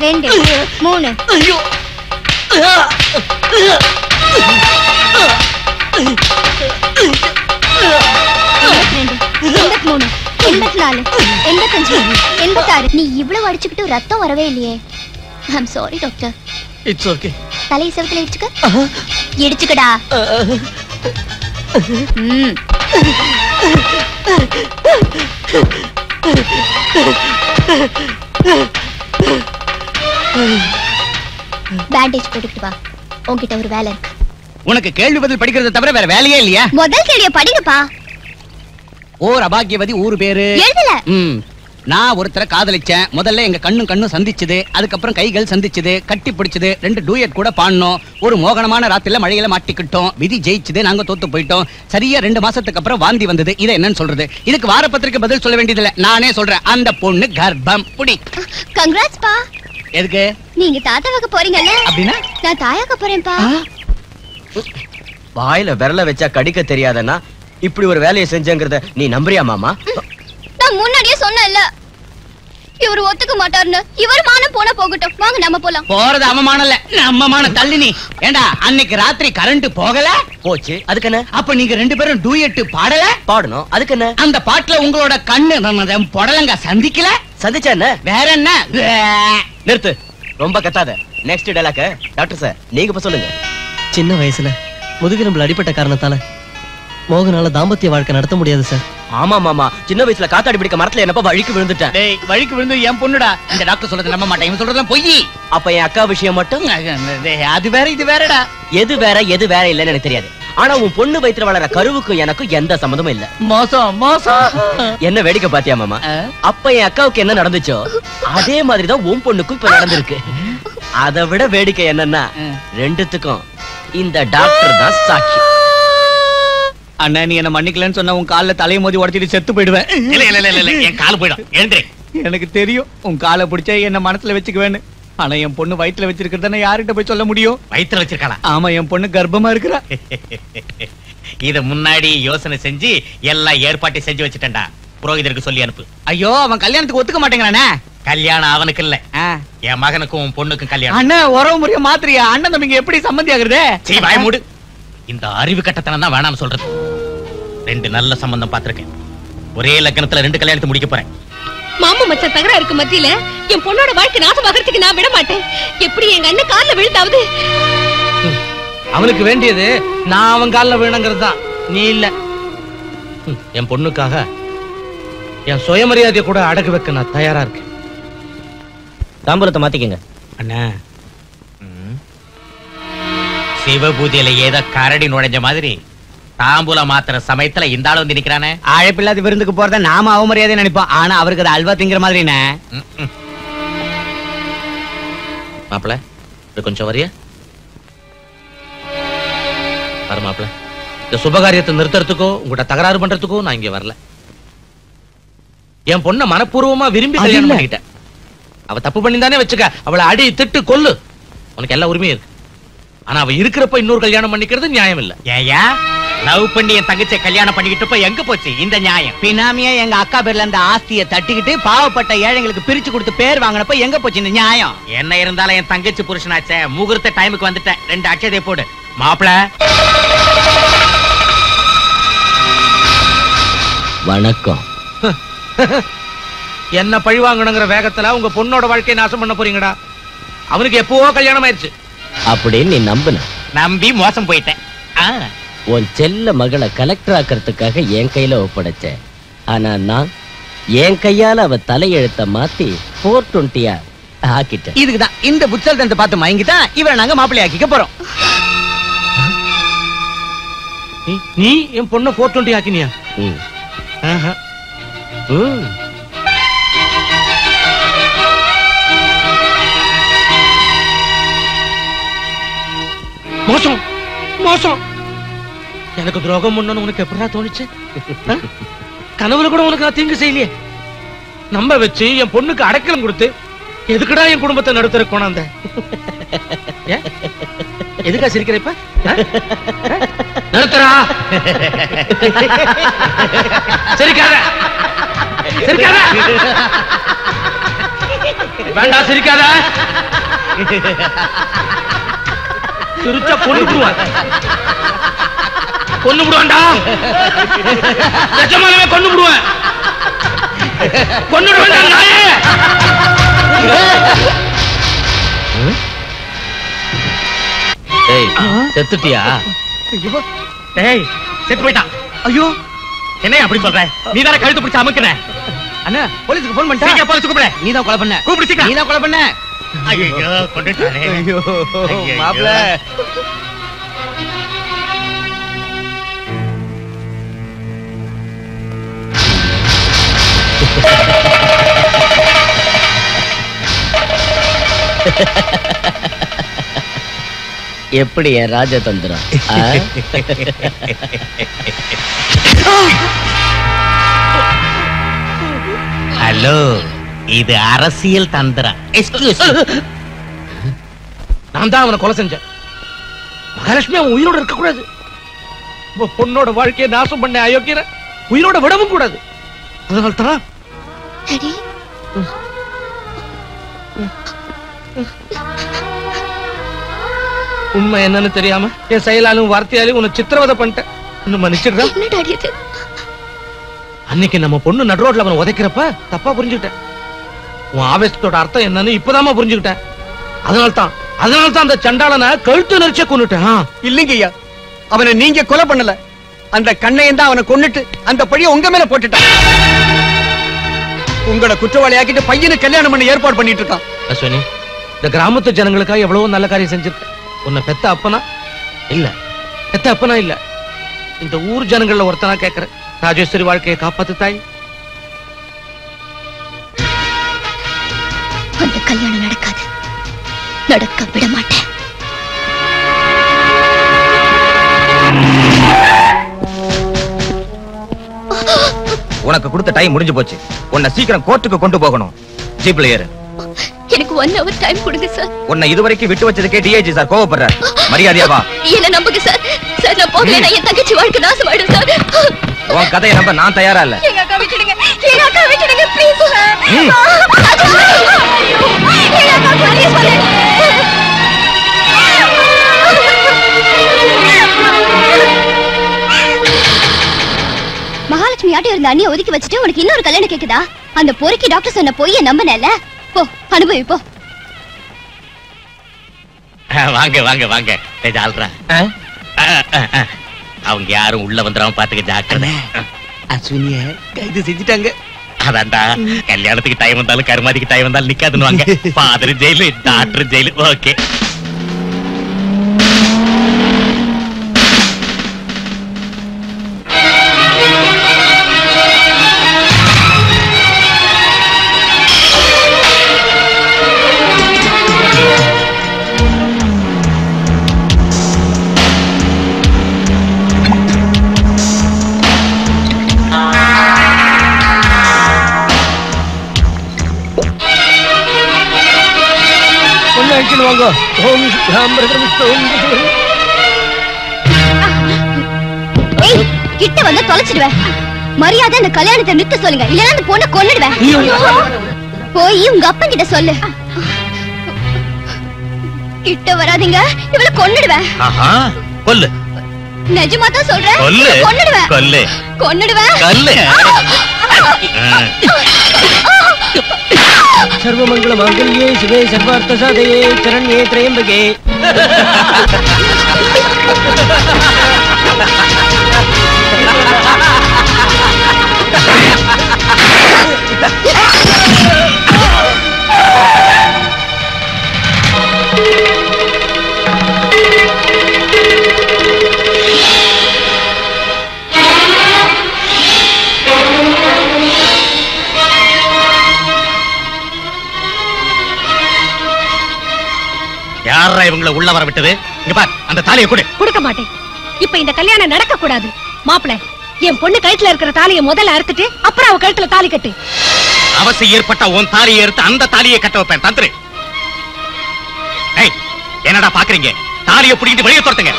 ரெண்டு மூணு. ஐயோ. மூணு எண்பத்தி நாலு எண்பத்தஞ்சு எண்பத்தாறு. நீ இவ்வளவு அடிச்சுக்கிட்டு ரத்தம் வரவே இல்லையே. I'm sorry doctor it's okay தலையை செவத்துல இடிச்சுக்க. இடிச்சுக்கடா. ம். பேண்டேஜ் போட்டுக்கிட்டு வா. உன்கிட்ட ஒரு வேலை இருக்கு. உனக்கு கேள்வி பதில் படிக்கிறத தவிர வேற வேலையே இல்லையா? முதல் கேள்விய படிங்கப்பா. ஓர் அபாகியவதி ஊரு பேரு. எழுதல. நான் ஒருத்தரை காதலிச்சேன். முதல்ல எங்க கண்ணும் கண்ணும் சந்திச்சது. அதுக்கப்புறம் கைகள் சந்திச்சது. கட்டி பிடிச்சது. ரெண்டு டூயட் கூட பாடினோம். ஒரு மோகனமான ராத்திரில மழையில மாட்டிக்கிட்டோம். விதி ஜெயிச்சது. நாங்க தோத்து போயிட்டோம். சரியா ரெண்டு மாசத்துக்கு அப்புறம் வாந்தி வந்தது. இதை என்னன்னு சொல்றது? இதுக்கு வாரப்பத்திரிக்கை பதில் சொல்ல வேண்டியதில்ல. நானே சொல்றேன். அந்த பொண்ணு கர்ப்பம். புடி. கங்க்ராட்ஸ் பா. எதுக்கு? நீங்க தாத்தாவாக்க போறீங்கல்ல? அப்படின்னா? நான் தாயாக்க போறேன்ப்பா. வாயில விரல வச்சா கடிக்க தெரியாதன்னா இப்படி ஒரு வேலையை செஞ்சங்கிறத நீ நம்புறியா மாமா? நான் முன்னாடியே சொன்னேன்ல. இவர் ஒத்துக்க மாட்டாருன்னு. இவர் மானம் போனா போகட்டும். வாங்க நம்ம போலாம். போறது அவமானம் இல்ல. நம்மமான தள்ளி நீ. ஏண்டா அன்னைக்கு ராத்திரி கரண்ட் போகல? போச்சு. அதுக்கு என்ன? அப்ப நீங்க ரெண்டு பேரும் டூயட் பாடல? பாடணும். அதுக்கு என்ன? அந்த பாட்டுல உங்களோட கண்ணு நம்ம புடலங்க சந்திக்கல? சந்திச்சா என்ன? வேற என்ன? வே. நிறுத்து. ரொம்ப கத்தாத. நெக்ஸ்ட் டைலாக் டாக்டர் சார் நீங்க இப்ப சொல்லுங்க. சின்ன வயசுல முதுகெலும்புல அடிப்பட்ட காரணத்தால மோகனால தாம்பத்திய வாழ்க்கை நடத்த முடியாது சார் ஆமா மாமா சின்ன வயசுல காத்தாடி பிடிக்க மரத்துல என்னப்ப வழிக்கு விழுந்துட்டேன் டேய் வழிக்கு விழுந்து என் பொண்ணுடா. இந்த டாக்டர் சொல்றது நம்ப மாட்டேன். இவன் சொல்றதுலாம் பொய். அப்ப என் அக்கா விஷயம் மட்டும்? டேய், அது வேற இது வேறடா. எது வேற எது வேற இல்லைன்னு எனக்கு தெரியாது. ஆனா உன் பொண்ணு வயித்துல வளர கருவுக்கும் எனக்கும் எந்த சம்மந்தமும் இல்ல. மோசம் மோசம். என்ன வேடிக்கை பாத்தியா மாமா? ஆ? அப்ப என் அக்காவுக்கு என்ன நடந்துச்சோ? அதே மாதிரிதான் உன் பொண்ணுக்கும் இப்ப நடந்திருக்கு. அதை விட வேடிக்கை என்னன்னா. ரெண்டுத்துக்கும் இந்த டாக்டர் தான் சாட்சி. அண்ணா நீ என்ன மன்னிக்கலன்னு சொன்னா உன் கால்ல தலையை மோதி உடைச்சிட்டு செத்து போயிடுவேன். இல்ல இல்ல இல்ல இல்ல என் கால் போயிடும். எழுந்திரு. எனக்கு தெரியும் உன் காலை பிடிச்சா என்ன மனசுல வச்சுக்குவேன்னு. ஆனா என் பொண்ணு வயித்துல வச்சிருக்கிறத யார்கிட்ட போய் சொல்ல முடியும்? வயித்துல வச்சிருக்காளா? ஆமா என் பொண்ணு கர்ப்பமா இருக்கிறா. இத முன்னாடி யோசனை செஞ்சு எல்லா ஏற்பாட்டையும் செஞ்சு வச்சுட்டேன்டா. புரோகிதருக்கு சொல்லி அனுப்பு. ஐயோ அவன் கல்யாணத்துக்கு ஒத்துக்க மாட்டேங்கிறானே? கல்யாணம் அவனுக்கு இல்ல ஆ. என் மகனுக்கும் உன் பொண்ணுக்கும் கல்யாணம். அண்ணன் உறவு முறைய மாத்திரியா அண்ணன் தம்பிங்க எப்படி சம்மந்தி ஆகுறது? சீ வாய மூடு. இந்த அறிவு கட்டத்தனம் தான் வேணாம்னு சொல்றது. ரெண்டு நல்ல சம்பந்தம் பார்த்திருக்கேன். ஒரே லக்னத்துல ரெண்டு கல்யாணத்தை முடிக்க போறேன். மாமா மச்சான் தகராறுக்கு மத்தியில. என் பொண்ணோட வாழ்க்கை நாசமாகறதுக்கு நான் விட மாட்டேன். எப்படி எங்க அண்ணன் கால்ல விழுந்தாவது? அவனுக்கு வேண்டியது நான் அவன் கால்ல விழணுங்கிறது தான். நீ இல்ல. என் பொண்ணுக்காக என் சுயமரியாதையை கூட அடகு வைக்க நான் தயாரா இருக்கேன். தாம்பூலத்தை மாத்திக்கங்க. அண்ணா. ம். சிவ பூஜையில ஏதோ கரடி நுழைஞ்ச மாதிரி தாம்பூல மாத்திர சமயத்துல இந்த ஆள் வந்து நிக்கிறானே. அழைப்பில்லாத விருந்துக்கு போறத நாம அவமரியாதை நினைப்போம். ஆனா அவருக்கு அது அல்வா திங்கிற மாதிரிண்ணே ம், ம். மாப்பிள இது கொஞ்சம் வரியா? வர மாப்பிள இந்த சுபகாரியத்தை நிறுத்துறதுக்கோ உங்கள்கிட்ட தகராறு பண்றதுக்கோ நான் இங்க வரல. என் பொண்ண மனப்பூர்வமா விரும்பி கல்யாணம். பண்ணிக்கிட்டேன். அவ தப்பு பண்ணிதானே வச்சுக்க. அவளை அடி திட்டு கொல்லு. உனக்கு எல்லா உரிமையும் இருக்கு. ஆனா அவ இருக்கிறப்ப இன்னொரு கல்யாணம் பண்ணிக்கிறது நியாயம் இல்ல. ஏயா லவ் பண்ணி என் தங்கச்சியை கல்யாணம் பண்ணிக்கிட்டப்ப எங்க போச்சு? இந்த நியாயம். பினாமியா எங்க அக்கா பேர்ல அந்த ஆஸ்தியை தட்டிக்கிட்டு பாவப்பட்ட ஏழைங்களுக்கு பிரிச்சு கொடுத்து பேர் வாங்கினப்ப எங்க போச்சு இந்த நியாயம்? என்ன இருந்தாலும் என் தங்கச்சி புருஷனாச்சே முகூர்த்த டைமுக்கு வந்துட்டேன் ரெண்டு அட்சதை போடு. மாப்பிள. வணக்கம். என்ன பழி வாங்கணுங்கிற வேகத்துல உங்க பொண்ணோட வாழ்க்கையை நாசம் பண்ண போறீங்கடா. அவனுக்கு எப்பவோ கல்யாணம் ஆயிடுச்சு. அப்படின்னு நீ நம்புன. நம்பி மோசம் போயிட்டேன். உன் செல்ல மகளை கலெக்டர் ஆக்கிறதுக்காக என் கையில ஒப்படைச்ச. ஆனா நான் என் கையால அவ தலையெழுத்த மாத்தி போர் டுவெண்ட்டியா ஆக்கிட்டேன். இதுக்குதான் இந்த புத்தகத்தை பார்த்து மயங்கிட்டா இவரை நாங்க மாப்பிள்ளை ஆக்கிக்க போறோம். நீ- நீ என் பொண்ணை போர் டுவெண்ட்டி ஆக்கினியா? ம். மோசம் மோசம் எனக்கு துரோகம் பண்ணணும்னு உனக்கு எப்படா தோணுச்சு கனவுல கூட உனக்கு நான் தீங்கு செய்யலையே நம்ப வச்சு என் பொண்ணுக்கு அடைக்கலம் கொடுத்து எதுக்குடா என் குடும்பத்தை நடுத்தர கொண்டாந்த எதுக்கா சிரிக்கிறப்ப இப்ப சிரிக்காத சிரிக்காத வேண்டாம் சிரிக்காத சிரிச்சா கொண்டு விடுவான் கொண்டு விடுவான்டா கொண்டு விடுவேன் கொண்டு விடுவேன்டா நாயே. ஏய் செத்துட்டியா? டேய் செத்து போயிட்டான். ஐயோ. என்ன அப்படி சொல்ற? நீ தானே கழுத்து பிடிச்சு அமுக்குன. அண்ணா போலீஸ்க்கு போன் பண்ணிட்டா? சீக்கிரம் போலீஸ் கூப்பிடு. நீ தான் கொலை பண்ண. கூப்பிடு சீக்கிரம். நீ தான் கொலை பண்ண. ஐயோ கொண்டுட்டானே ஐயோ. மாப்ள எப்படி என் ராஜதந்திரம்? ஹலோ இது அரசியல் தந்திரம். நான் தான் அவனை கொலை செஞ்சேன். மகாலட்சுமி அவன் உயிரோட இருக்க கூடாது பொண்ணோட வாழ்க்கையை நாசம் பண்ண அயோக்கியர உயிரோட விடவும் கூடாது. அதனால தான் உண்மை என்னன்னு தெரியாம என் செயலாலும் வார்த்தையாலும் உன்னை சித்திரவதை பண்ணிட்டேன். இன்னும் மன்னிச்சிடுறா என்ன டாடி இது அன்னைக்கு நம்ம பொண்ணு நடு ரோட்ல அவனை உதைக்கிறப்ப தப்பா புரிஞ்சுக்கிட்டேன். உன் ஆவேசத்தோட அர்த்தம் என்னன்னு இப்பதாம்மா புரிஞ்சுக்கிட்டேன். அதனால தான் அதனால தான் அந்த சண்டாளனை கழுத்து நெரிச்சே கொண்டுட்டேன். இல்லைங்க ஐயா. அவனை நீங்க கொலை பண்ணல. அந்த கண்ணையன் தான் அவனை கொன்னுட்டு அந்த பழிய உங்க மேல போட்டுட்டான். உங்களை குற்றவாளி ஆக்கிட்டு பையனை கல்யாணம் பண்ண ஏற்பாடு பண்ணிட்டு இருக்கான். அஸ்வினி இந்த கிராமத்து ஜனங்களுக்காக எவ்வளவோ நல்ல காரியம் செஞ்சிருக்க. உன்னை பெத்த அப்பனா? இல்ல. பெத்த அப்பனா இல்ல. இந்த ஊர் ஜனங்கள்ல ஒருத்தனா கேக்குறேன். ராஜேஸ்வரி வாழ்க்கையை காப்பாத்து தாய். கல்யாணம் நடக்காது. நடக்க விட மாட்டேன். உனக்கு கொடுத்த டைம் முடிஞ்சு போச்சு. உன்னை சீக்கிரம் கோர்ட்டுக்கு கொண்டு போகணும். ஜீப்ல ஏறு. எனக்கு ஒன் ஹவர் டைம் கொடுங்க சார் உன்னை இதுவரைக்கும் விட்டு வச்சதுக்கே டிஐஜி சார் கோவப்படுறார். மரியாதையா வா. என்ன நம்புங்க சார் சார் நான் போகல என் தங்கச்சி வாழ்க்கை நாசமாயிடும் சார் உன் கதையை நம்ப நான் தயாரா இல்ல. மகாலட்சுமி ஆட்டம் இருந்த அண்ணியை ஒதுக்கி வச்சுட்டு உனக்கு இன்னொரு கல்யாணம் கேக்குதா? அந்த பொறுக்கி டாக்டர் சொன்ன பொய்ய நம்பினல போ அனுபவி போ. வாங்க வாங்க வாங்க. ஜால்ரா அவங்க யாரும் உள்ள வந்துடாம பாத்துக்க ஜாக்கிரதை. அஸ்வினிய கைது செஞ்சுட்டாங்க. அதான்டா கல்யாணத்துக்கு டைம் வந்தாலும் கருமாதிக்கு டைம் வந்தாலும் நிக்காதுன்னு வாங்க father jail doctor jail. Okay அடிச்சுன்னு வாங்க ஓம் கிட்ட வந்து தொலைச்சிடுவேன். மரியாதை அந்த கல்யாணத்தை நிறுத்த சொல்லுங்க. இல்லைன்னா அந்த பொண்ணை கொன்னுடுவேன். போய் உங்க அப்பன் கிட்ட சொல்லு. கிட்ட வராதீங்க. இவளை கொன்னுடுவேன். கொல்லு. நிஜமா தான் சொல்றேன். கொன்னுடுவேன். கொல்லு. கொன்னுடுவேன். సర్వమంగళ మాంగళ్యే శివే సర్వార్థ సాధయే చరణ్యే త్రయంబకే. உள்ள வர விட்டது. இங்க பார் அந்த தாலியை கொடு. கொடுக்க மாட்டேன். இப்ப இந்த கல்யாணம் நடக்க கூடாது மாப்பிள என் பொண்ணு கழுத்துல இருக்கிற தாலியை முதல்ல அறுத்துட்டு அப்புறம் அவ கழுத்துல தாலி கட்டு. அவசியம் ஏற்பட்ட உன் தாலியை எடுத்து அந்த தாலியை கட்ட வைப்பேன். தந்துரு. ஏய் என்னடா பாக்குறீங்க? தாலியை பிடிக்கிட்டு வெளியே துரத்துங்க.